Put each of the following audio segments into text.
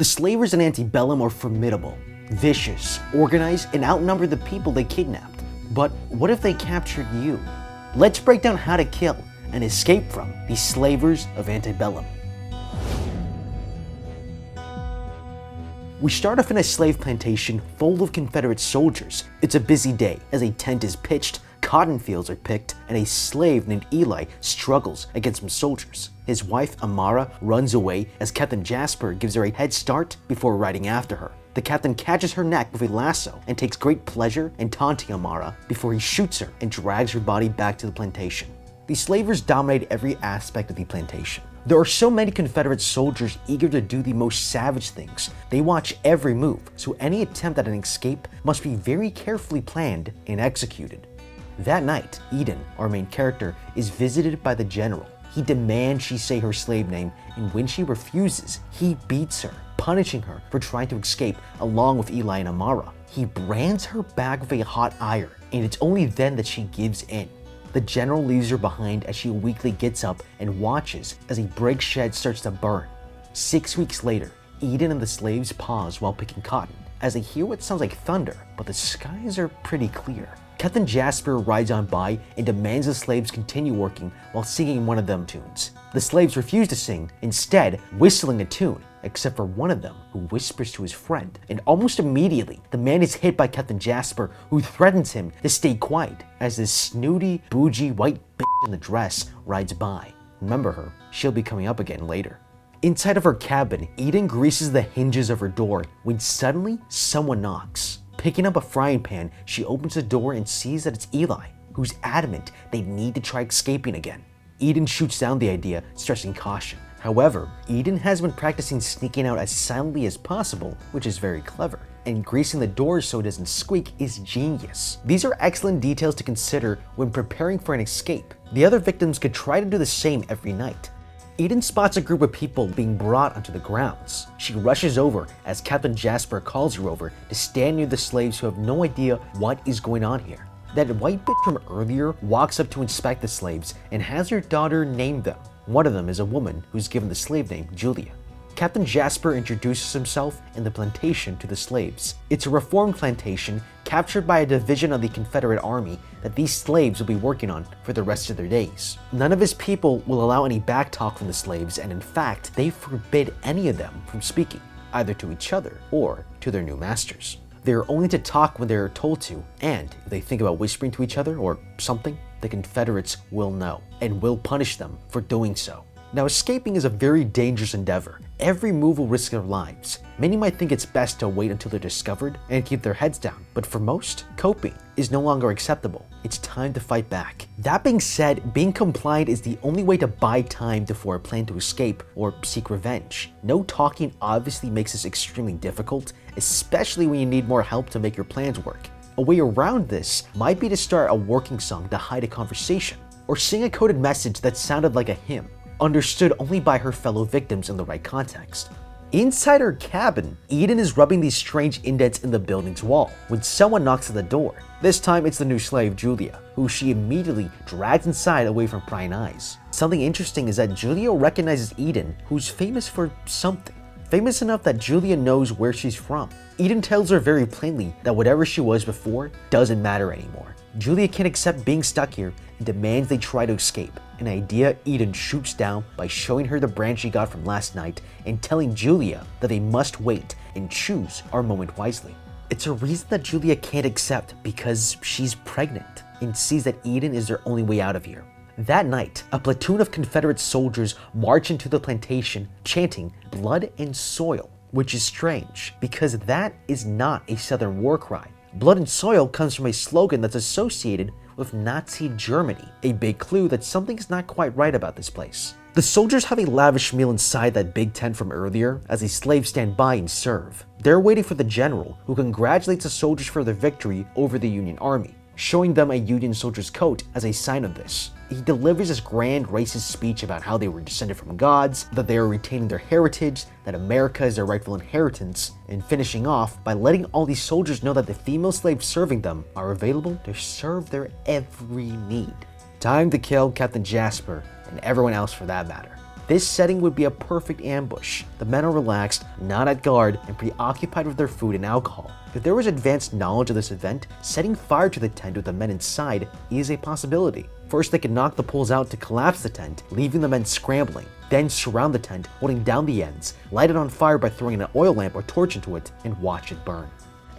The slavers in Antebellum are formidable, vicious, organized, and outnumber the people they kidnapped. But what if they captured you? Let's break down how to kill and escape from the slavers of Antebellum. We start off in a slave plantation full of Confederate soldiers. It's a busy day as a tent is pitched, cotton fields are picked, and a slave named Eli struggles against some soldiers. His wife, Amara, runs away as Captain Jasper gives her a head start before riding after her. The captain catches her neck with a lasso and takes great pleasure in taunting Amara before he shoots her and drags her body back to the plantation. The slavers dominate every aspect of the plantation. There are so many Confederate soldiers eager to do the most savage things. They watch every move, so any attempt at an escape must be very carefully planned and executed. That night, Eden, our main character, is visited by the general. He demands she say her slave name, and when she refuses, he beats her, punishing her for trying to escape along with Eli and Amara. He brands her back with a hot iron, and it's only then that she gives in. The general leaves her behind as she weakly gets up and watches as a brick shed starts to burn. Six weeks later, Eden and the slaves pause while picking cotton as they hear what sounds like thunder, but the skies are pretty clear. Captain Jasper rides on by and demands the slaves continue working while singing one of them tunes. The slaves refuse to sing, instead whistling a tune, except for one of them who whispers to his friend. And almost immediately, the man is hit by Captain Jasper who threatens him to stay quiet as this snooty, bougie white bitch in the dress rides by. Remember her, she'll be coming up again later. Inside of her cabin, Eden greases the hinges of her door when suddenly someone knocks. Picking up a frying pan, she opens the door and sees that it's Eli, who's adamant they need to try escaping again. Eden shoots down the idea, stressing caution. However, Eden has been practicing sneaking out as silently as possible, which is very clever, and greasing the doors so it doesn't squeak is genius. These are excellent details to consider when preparing for an escape. The other victims could try to do the same every night. Eden spots a group of people being brought onto the grounds. She rushes over as Captain Jasper calls her over to stand near the slaves who have no idea what is going on here. That white bitch from earlier walks up to inspect the slaves and has her daughter name them. One of them is a woman who's given the slave name Julia. Captain Jasper introduces himself and the plantation to the slaves. It's a reformed plantation captured by a division of the Confederate Army that these slaves will be working on for the rest of their days. None of his people will allow any backtalk from the slaves, and in fact, they forbid any of them from speaking, either to each other or to their new masters. They are only to talk when they are told to, and if they think about whispering to each other or something, the Confederates will know and will punish them for doing so. Now, escaping is a very dangerous endeavor. Every move will risk their lives. Many might think it's best to wait until they're discovered and keep their heads down, but for most, coping is no longer acceptable. It's time to fight back. That being said, being compliant is the only way to buy time before a plan to escape or seek revenge. No talking obviously makes this extremely difficult, especially when you need more help to make your plans work. A way around this might be to start a working song to hide a conversation, or sing a coded message that sounded like a hymn understood only by her fellow victims in the right context. Inside her cabin, Eden is rubbing these strange indents in the building's wall when someone knocks at the door. This time it's the new slave, Julia, who she immediately drags inside away from prying eyes. Something interesting is that Julia recognizes Eden, who's famous for something. Famous enough that Julia knows where she's from. Eden tells her very plainly that whatever she was before doesn't matter anymore. Julia can't accept being stuck here and demands they try to escape, an idea Eden shoots down by showing her the brand she got from last night and telling Julia that they must wait and choose our moment wisely. It's a reason that Julia can't accept because she's pregnant and sees that Eden is their only way out of here. That night, a platoon of Confederate soldiers march into the plantation chanting blood and soil, which is strange because that is not a Southern war cry. Blood and soil comes from a slogan that's associated with Nazi Germany, a big clue that something's not quite right about this place. The soldiers have a lavish meal inside that big tent from earlier as the slaves stand by and serve. They're waiting for the general, who congratulates the soldiers for their victory over the Union Army showing them a Union soldier's coat as a sign of this. He delivers this grand racist speech about how they were descended from gods, that they are retaining their heritage, that America is their rightful inheritance, and finishing off by letting all these soldiers know that the female slaves serving them are available to serve their every need. Time to kill Captain Jasper and everyone else for that matter. This setting would be a perfect ambush. The men are relaxed, not at guard, and preoccupied with their food and alcohol. If there was advanced knowledge of this event, setting fire to the tent with the men inside is a possibility. First, they could knock the poles out to collapse the tent, leaving the men scrambling. Then surround the tent, holding down the ends, light it on fire by throwing an oil lamp or torch into it, and watch it burn.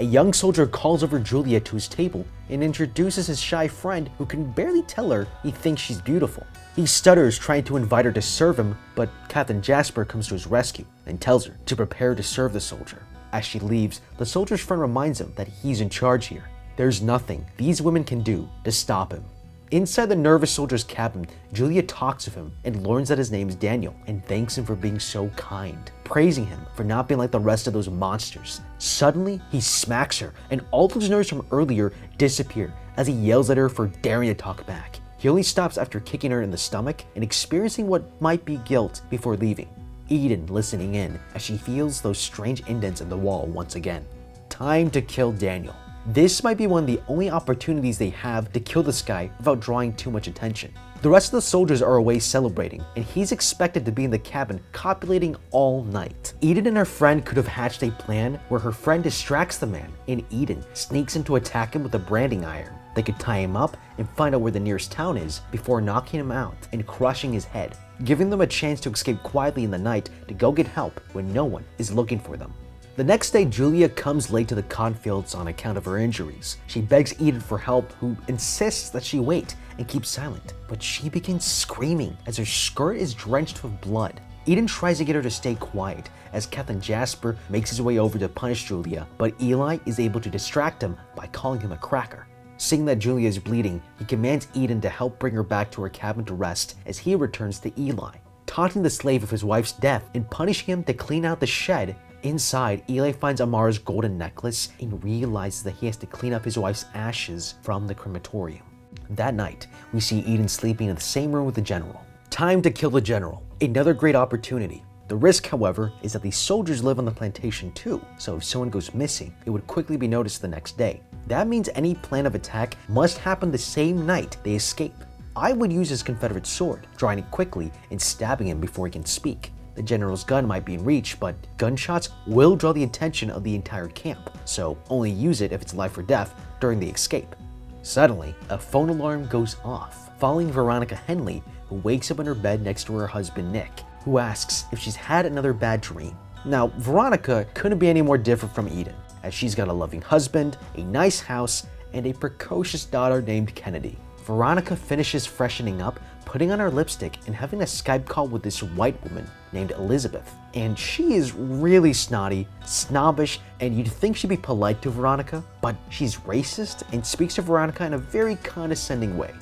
A young soldier calls over Julia to his table and introduces his shy friend who can barely tell her he thinks she's beautiful. He stutters trying to invite her to serve him, but Captain Jasper comes to his rescue and tells her to prepare to serve the soldier. As she leaves, the soldier's friend reminds him that he's in charge here. There's nothing these women can do to stop him. Inside the nervous soldier's cabin, Julia talks with him and learns that his name is Daniel and thanks him for being so kind, praising him for not being like the rest of those monsters. Suddenly, he smacks her and all those nerves from earlier disappear as he yells at her for daring to talk back. He only stops after kicking her in the stomach and experiencing what might be guilt before leaving. Eden listening in as she feels those strange indents in the wall once again. Time to kill Daniel. This might be one of the only opportunities they have to kill this guy without drawing too much attention. The rest of the soldiers are away celebrating, and he's expected to be in the cabin copulating all night. Eden and her friend could have hatched a plan where her friend distracts the man, and Eden sneaks in to attack him with a branding iron. They could tie him up and find out where the nearest town is before knocking him out and crushing his head, giving them a chance to escape quietly in the night to go get help when no one is looking for them. The next day, Julia comes late to the cornfields on account of her injuries. She begs Eden for help, who insists that she wait and keep silent. But she begins screaming as her skirt is drenched with blood. Eden tries to get her to stay quiet as Captain Jasper makes his way over to punish Julia, but Eli is able to distract him by calling him a cracker. Seeing that Julia is bleeding, he commands Eden to help bring her back to her cabin to rest as he returns to Eli, taunting the slave of his wife's death and punishing him to clean out the shed Inside, Eli finds Amara's golden necklace and realizes that he has to clean up his wife's ashes from the crematorium. That night, we see Eden sleeping in the same room with the general. Time to kill the general. Another great opportunity. The risk, however, is that these soldiers live on the plantation too, so if someone goes missing, it would quickly be noticed the next day. That means any plan of attack must happen the same night they escape. I would use his Confederate sword, drawing it quickly and stabbing him before he can speak. The general's gun might be in reach, but gunshots will draw the attention of the entire camp, so only use it if it's life or death during the escape. Suddenly, a phone alarm goes off, following Veronica Henley, who wakes up in her bed next to her husband Nick, who asks if she's had another bad dream. Now, Veronica couldn't be any more different from Eden, as she's got a loving husband, a nice house, and a precocious daughter named Kennedy. Veronica finishes freshening up, putting on her lipstick, and having a Skype call with this white woman named Elizabeth. And she is really snotty, snobbish, and you'd think she'd be polite to Veronica, but she's racist and speaks to Veronica in a very condescending way.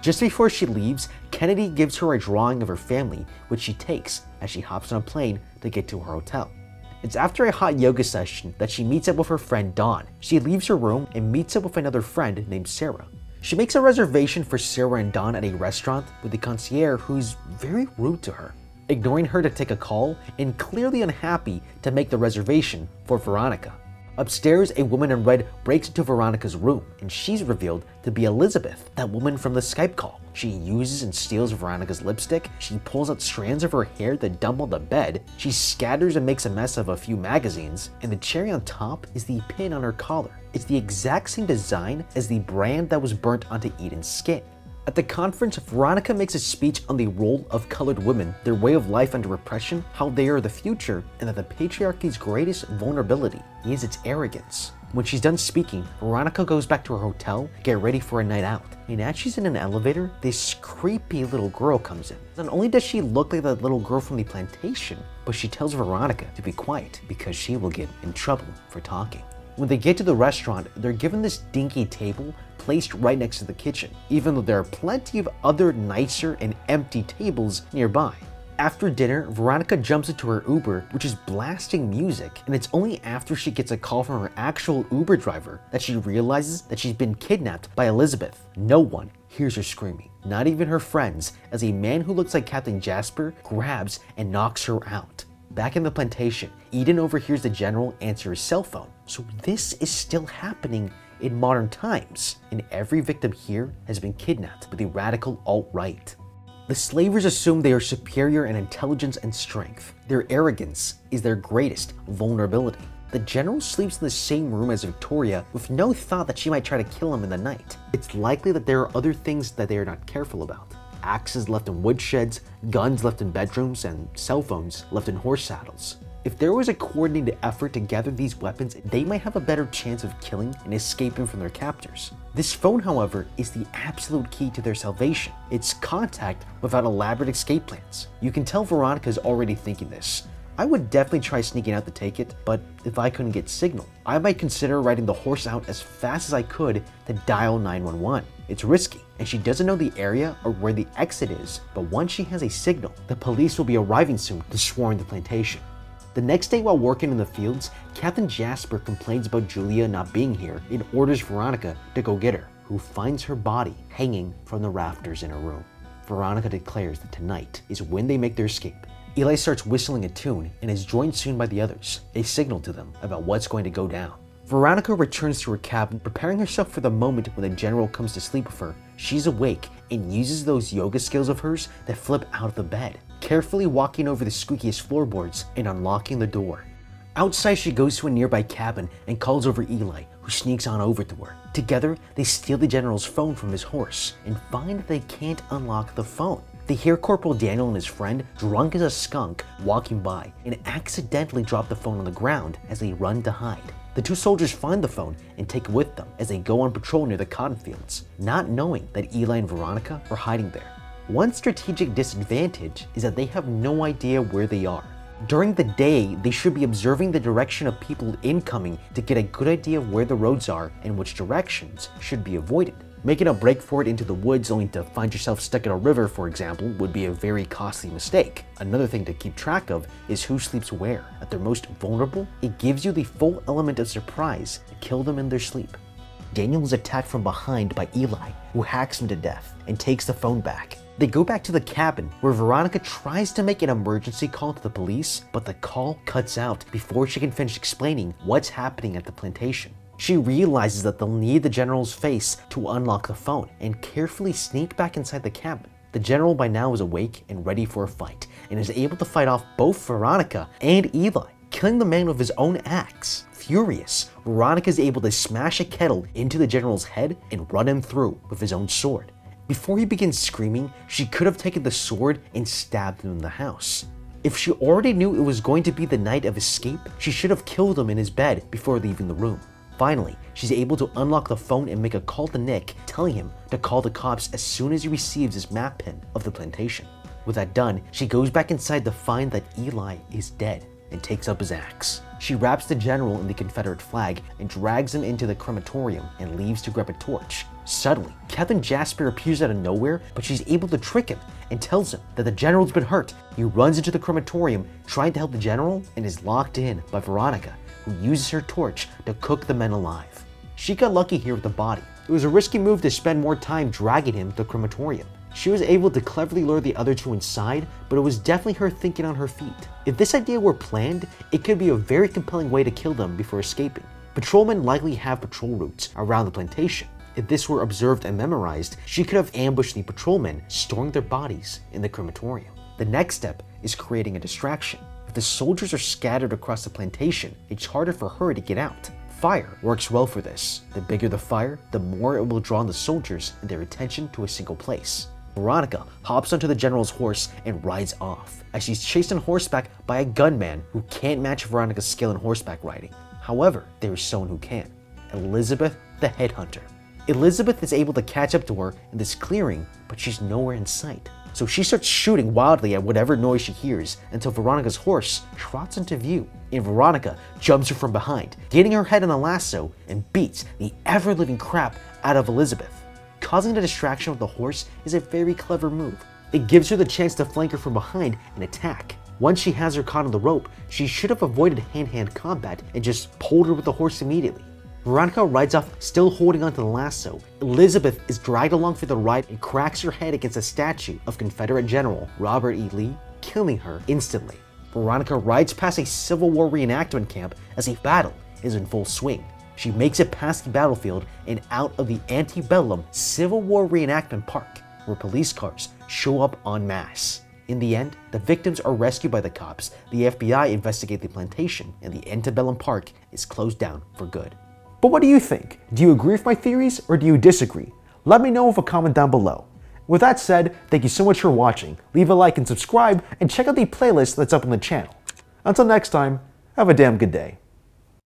Just before she leaves, Kennedy gives her a drawing of her family, which she takes as she hops on a plane to get to her hotel. It's after a hot yoga session that she meets up with her friend Dawn. She leaves her room and meets up with another friend named Sarah. She makes a reservation for Sarah and Dawn at a restaurant with the concierge who's very rude to her, ignoring her to take a call and clearly unhappy to make the reservation for Veronica. Upstairs, a woman in red breaks into Veronica's room, and she's revealed to be Elizabeth, that woman from the Skype call. She uses and steals Veronica's lipstick, she pulls out strands of her hair that dump on the bed, she scatters and makes a mess of a few magazines, and the cherry on top is the pin on her collar. It's the exact same design as the brand that was burnt onto Eden's skin. At the conference, Veronica makes a speech on the role of colored women, their way of life under repression, how they are the future, and that the patriarchy's greatest vulnerability is its arrogance. When she's done speaking, Veronica goes back to her hotel, get ready for a night out. And as she's in an elevator, this creepy little girl comes in. Not only does she look like that little girl from the plantation, but she tells Veronica to be quiet because she will get in trouble for talking. When they get to the restaurant, they're given this dinky table placed right next to the kitchen, even though there are plenty of other nicer and empty tables nearby. After dinner, Veronica jumps into her Uber, which is blasting music, and it's only after she gets a call from her actual Uber driver that she realizes that she's been kidnapped by Elizabeth. No one hears her screaming, not even her friends, as a man who looks like Captain Jasper grabs and knocks her out. Back in the plantation, Eden overhears the general answer his cell phone. So this is still happening in modern times, and every victim here has been kidnapped by the radical alt-right. The slavers assume they are superior in intelligence and strength. Their arrogance is their greatest vulnerability. The general sleeps in the same room as Victoria with no thought that she might try to kill him in the night. It's likely that there are other things that they are not careful about. Axes left in woodsheds, guns left in bedrooms, and cell phones left in horse saddles. If there was a coordinated effort to gather these weapons, they might have a better chance of killing and escaping from their captors. This phone, however, is the absolute key to their salvation. It's contact without elaborate escape plans. You can tell Veronica is already thinking this. I would definitely try sneaking out to take it, but if I couldn't get signal, I might consider riding the horse out as fast as I could to dial 911. It's risky, and she doesn't know the area or where the exit is, but once she has a signal, the police will be arriving soon to swarm the plantation. The next day while working in the fields, Captain Jasper complains about Julia not being here and orders Veronica to go get her, who finds her body hanging from the rafters in her room. Veronica declares that tonight is when they make their escape, Eli starts whistling a tune and is joined soon by the others, a signal to them about what's going to go down. Veronica returns to her cabin, preparing herself for the moment when the general comes to sleep with her. She's awake and uses those yoga skills of hers that flip out of the bed, carefully walking over the squeakiest floorboards and unlocking the door. Outside, she goes to a nearby cabin and calls over Eli, who sneaks on over to her. Together, they steal the general's phone from his horse and find they can't unlock the phone. They hear Corporal Daniel and his friend, drunk as a skunk, walking by and accidentally drop the phone on the ground as they run to hide. The two soldiers find the phone and take it with them as they go on patrol near the cotton fields, not knowing that Eli and Veronica are hiding there. One strategic disadvantage is that they have no idea where they are. During the day, they should be observing the direction of people incoming to get a good idea of where the roads are and which directions should be avoided. Making a break for it into the woods only to find yourself stuck in a river, for example, would be a very costly mistake. Another thing to keep track of is who sleeps where. At their most vulnerable, it gives you the full element of surprise to kill them in their sleep. Daniel is attacked from behind by Eli, who hacks him to death and takes the phone back. They go back to the cabin where Veronica tries to make an emergency call to the police, but the call cuts out before she can finish explaining what's happening at the plantation. She realizes that they'll need the general's face to unlock the phone and carefully sneak back inside the cabin. The general by now is awake and ready for a fight and is able to fight off both Veronica and Eli, killing the man with his own axe. Furious, Veronica is able to smash a kettle into the general's head and run him through with his own sword. Before he begins screaming, she could have taken the sword and stabbed him in the house. If she already knew it was going to be the night of escape, she should have killed him in his bed before leaving the room. Finally, she's able to unlock the phone and make a call to Nick, telling him to call the cops as soon as he receives his map pin of the plantation. With that done, she goes back inside to find that Eli is dead and takes up his axe. She wraps the general in the Confederate flag and drags him into the crematorium and leaves to grab a torch. Suddenly, Captain Jasper appears out of nowhere, but she's able to trick him and tells him that the general's been hurt. He runs into the crematorium trying to help the general and is locked in by Veronica, who uses her torch to cook the men alive. She got lucky here with the body. It was a risky move to spend more time dragging him to the crematorium. She was able to cleverly lure the other two inside, but it was definitely her thinking on her feet. If this idea were planned, it could be a very compelling way to kill them before escaping. Patrolmen likely have patrol routes around the plantation. If this were observed and memorized, she could have ambushed the patrolmen, storing their bodies in the crematorium. The next step is creating a distraction. If the soldiers are scattered across the plantation, it's harder for her to get out. Fire works well for this. The bigger the fire, the more it will draw the soldiers and their attention to a single place. Veronica hops onto the general's horse and rides off, as she's chased on horseback by a gunman who can't match Veronica's skill in horseback riding. However, there is someone who can Elizabeth the Headhunter. Elizabeth is able to catch up to her in this clearing, but she's nowhere in sight. So she starts shooting wildly at whatever noise she hears until Veronica's horse trots into view. And Veronica jumps her from behind, getting her head in a lasso and beats the ever living crap out of Elizabeth. Causing the distraction with the horse is a very clever move. It gives her the chance to flank her from behind and attack. Once she has her caught on the rope, she should have avoided hand-hand combat and just pulled her with the horse immediately. Veronica rides off still holding onto the lasso. Elizabeth is dragged along for the ride and cracks her head against a statue of Confederate General Robert E. Lee, killing her instantly. Veronica rides past a Civil War reenactment camp as a battle is in full swing. She makes it past the battlefield and out of the antebellum Civil War reenactment park. where police cars show up en masse. In the end, the victims are rescued by the cops, the FBI investigate the plantation, and the antebellum park is closed down for good. But what do you think? Do you agree with my theories or do you disagree? Let me know with a comment down below. With that said, thank you so much for watching. Leave a like and subscribe, and check out the playlist that's up on the channel. Until next time, have a damn good day.